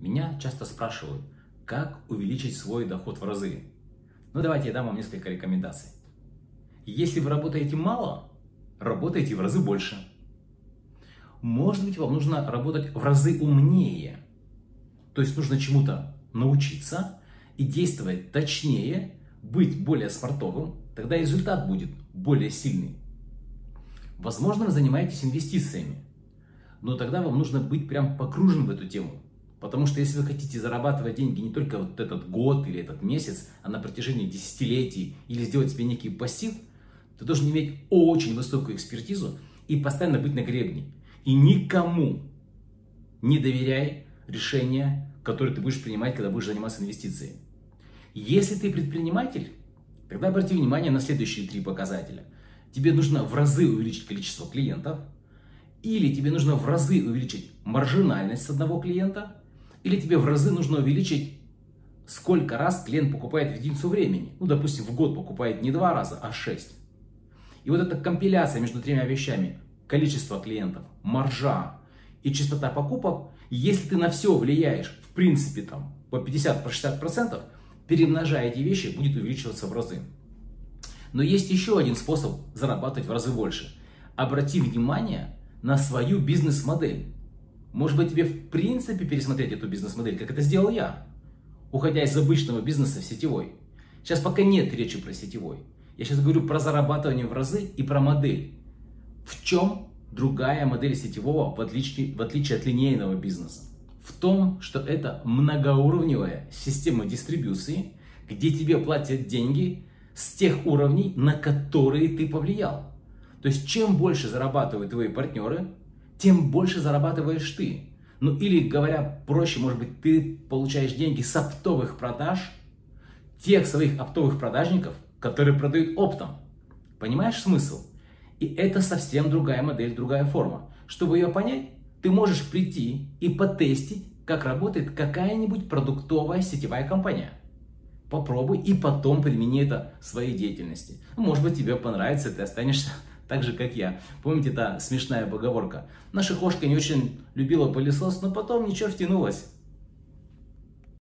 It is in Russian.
Меня часто спрашивают, как увеличить свой доход в разы. Ну давайте я дам вам несколько рекомендаций. Если вы работаете мало, работайте в разы больше. Может быть, вам нужно работать в разы умнее. То есть нужно чему-то научиться и действовать точнее, быть более спортовым, тогда результат будет более сильный. Возможно, вы занимаетесь инвестициями, но тогда вам нужно быть прям погружен в эту тему. Потому что если вы хотите зарабатывать деньги не только вот этот год или этот месяц, а на протяжении десятилетий или сделать себе некий пассив, ты должен иметь очень высокую экспертизу и постоянно быть на гребне. И никому не доверяй решения, которые ты будешь принимать, когда будешь заниматься инвестициями. Если ты предприниматель, тогда обрати внимание на следующие три показателя. Тебе нужно в разы увеличить количество клиентов, или тебе нужно в разы увеличить маржинальность одного клиента, или тебе в разы нужно увеличить, сколько раз клиент покупает в единицу времени. Ну, допустим, в год покупает не два раза, а шесть. И вот эта компиляция между тремя вещами, количество клиентов, маржа и частота покупок, если ты на все влияешь, в принципе, там, по 50-60%, перемножая эти вещи, будет увеличиваться в разы. Но есть еще один способ зарабатывать в разы больше. Обрати внимание на свою бизнес-модель. Может быть, тебе в принципе пересмотреть эту бизнес-модель, как это сделал я, уходя из обычного бизнеса в сетевой. Сейчас пока нет речи про сетевой. Я сейчас говорю про зарабатывание в разы и про модель. В чем другая модель сетевого, в отличие, в отличие от линейного бизнеса? В том, что это многоуровневая система дистрибуции, где тебе платят деньги с тех уровней, на которые ты повлиял. То есть, чем больше зарабатывают твои партнеры, тем больше зарабатываешь ты. Ну или, говоря проще, может быть, ты получаешь деньги с оптовых продаж тех своих оптовых продажников, которые продают оптом. Понимаешь смысл? И это совсем другая модель, другая форма. Чтобы ее понять, ты можешь прийти и потестить, как работает какая-нибудь продуктовая сетевая компания. Попробуй и потом примени это в своей деятельности. Может быть, тебе понравится, ты останешься так же, как я. Помните, та смешная поговорка? Наша кошка не очень любила пылесос, но потом ничего втянулась.